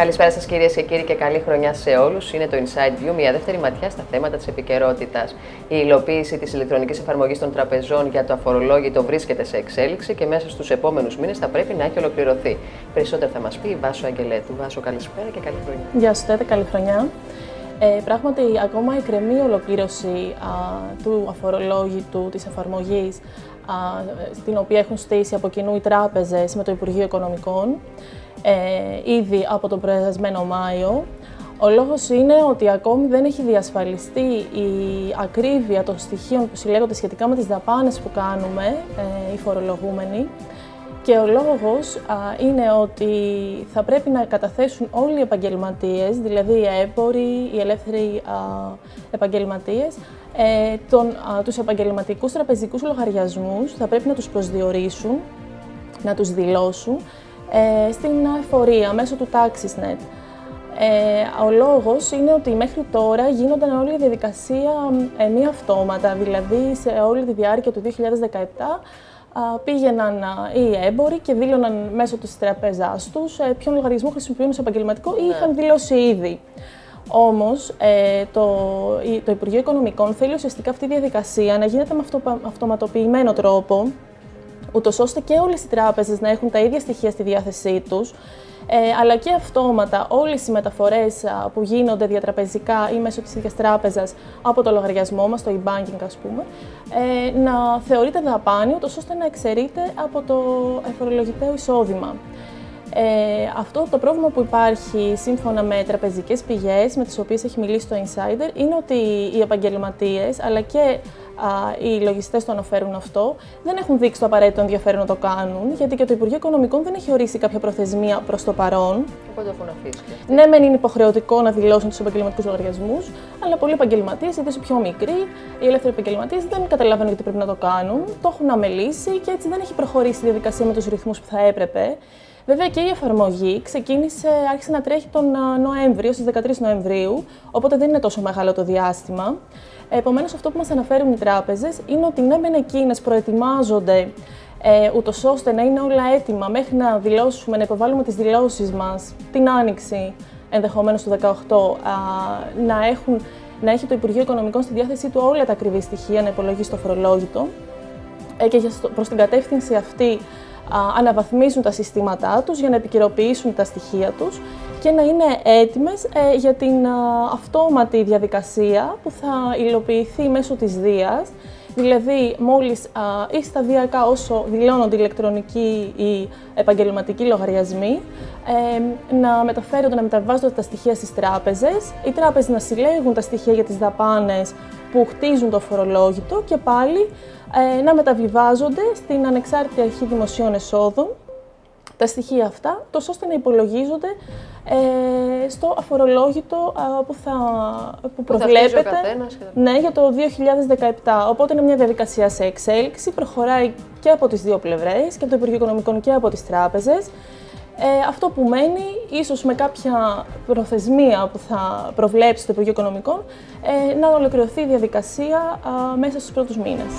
Καλησπέρα σας, κυρίες και κύριοι, και καλή χρονιά σε όλους. Είναι το Inside View, μια δεύτερη ματιά στα θέματα της επικαιρότητας. Η υλοποίηση της ηλεκτρονικής εφαρμογής των τραπεζών για το αφορολόγητο βρίσκεται σε εξέλιξη και μέσα στους επόμενους μήνες θα πρέπει να έχει ολοκληρωθεί. Περισσότερα θα μας πει η Βάσο Αγγελέτου. Βάσο, καλησπέρα και καλή χρονιά. Γεια σα, Τέτε, καλή χρονιά. Ε, πράγματι, ακόμα η κρεμή ολοκλήρωση α, του αφορολόγητου της εφαρμογής α, στην οποία έχουν στήσει από κοινού οι τράπεζες με το Υπουργείο Οικονομικών ε, ήδη από τον προεδρασμένο Μάιο. Ο λόγος είναι ότι ακόμη δεν έχει διασφαλιστεί η ακρίβεια των στοιχείων που συλλέγονται σχετικά με τις δαπάνες που κάνουμε, ε, οι φορολογούμενοι, και ο λόγος είναι ότι θα πρέπει να καταθέσουν όλοι οι επαγγελματίες, δηλαδή οι έμποροι, οι ελεύθεροι α, επαγγελματίες, ε, τον, α, τους επαγγελματικούς τραπεζικούς λογαριασμούς, θα πρέπει να τους προσδιορίσουν, να τους δηλώσουν ε, στην εφορία μέσω του TaxisNet. Ε, ο λόγος είναι ότι μέχρι τώρα γίνονταν όλη η διαδικασία ε, μη αυτόματα, δηλαδή σε όλη τη διάρκεια του 2017 πήγαιναν οι έμποροι και δήλωναν μέσω της τραπέζας τους ε, ποιον λογαριασμό χρησιμοποιούν σε επαγγελματικό ή ναι. είχαν δηλώσει ήδη. Όμως, ε, το, το Υπουργείο Οικονομικών θέλει ουσιαστικά αυτή η διαδικασία να γίνεται με αυτο, αυτοματοποιημένο τρόπο, ούτως ώστε και όλες οι τράπεζες να έχουν τα ίδια στοιχεία στη διάθεσή τους, ε, αλλά και αυτόματα όλες οι μεταφορές που γίνονται διατραπεζικά ή μέσω της ίδιας τράπεζας από το λογαριασμό μας, το e-banking ας πούμε, ε, να θεωρείται δαπάνη, ώστε να εξαιρείται από το φορολογητέο εισόδημα. Ε, αυτό το πρόβλημα που υπάρχει σύμφωνα με τραπεζικές πηγές με τις οποίες έχει μιλήσει το Insider είναι ότι οι επαγγελματίες αλλά και οι λογιστές το αναφέρουν αυτό, δεν έχουν δείξει το απαραίτητο ενδιαφέρον να το κάνουν, γιατί και το Υπουργείο Οικονομικών δεν έχει ορίσει κάποια προθεσμία προς το παρόν. Οπότε έχουν αφήσει. Ναι, μεν είναι υποχρεωτικό να δηλώσουν τους επαγγελματικούς λογαριασμούς, αλλά πολλοί επαγγελματίες, είτε πιο μικροί, οι ελεύθεροι επαγγελματίες δεν καταλαβαίνουν γιατί πρέπει να το κάνουν, το έχουν αμελήσει και έτσι δεν έχει προχωρήσει η διαδικασία με τους ρυθμούς που θα έπρεπε. Βέβαια και η εφαρμογή ξεκίνησε, άρχισε να τρέχει τον Νοέμβριο, στις 13 Νοεμβρίου, οπότε δεν είναι τόσο μεγάλο το διάστημα. Επομένως, αυτό που μας αναφέρουν οι τράπεζες είναι ότι ναι, μεν εκείνες προετοιμάζονται ε, ούτως ώστε να είναι όλα έτοιμα μέχρι να δηλώσουμε, να υποβάλουμε τις δηλώσεις μας την άνοιξη ενδεχομένως του 2018, να, έχουν, να έχει το Υπουργείο Οικονομικών στη διάθεσή του όλα τα ακριβή στοιχεία να υπολογίσει το φορολόγητο. Ε, και προς την κατεύθυνση αυτή αναβαθμίζουν τα συστήματά τους για να επικαιροποιήσουν τα στοιχεία τους και να είναι έτοιμες ε, για την αυτόματη διαδικασία που θα υλοποιηθεί μέσω της Δίας, δηλαδή μόλις ή σταδιακά όσο δηλώνονται ηλεκτρονικοί ή επαγγελματικοί λογαριασμοί, ε, να μεταφέρονται, να μεταβάζονται τα στοιχεία στις τράπεζες, οι τράπεζες να συλλέγουν τα στοιχεία για τις δαπάνες που χτίζουν το φορολόγητο και πάλι ε, να μεταβιβάζονται στην Ανεξάρτητη Αρχή Δημοσίων Εσόδων τα στοιχεία αυτά, τόσο ώστε να υπολογίζονται ε, στο αφορολόγητο που, θα, που προβλέπεται ναι, για το 2017. Οπότε είναι μια διαδικασία σε εξέλιξη, προχωράει και από τις δύο πλευρές, και από το Υπουργείο Οικονομικών και από τις τράπεζες. Ε, αυτό που μένει, ίσως με κάποια προθεσμία που θα προβλέψει το Υπουργείο Οικονομικών, ε, να ολοκληρωθεί η διαδικασία μέσα στους πρώτους μήνες.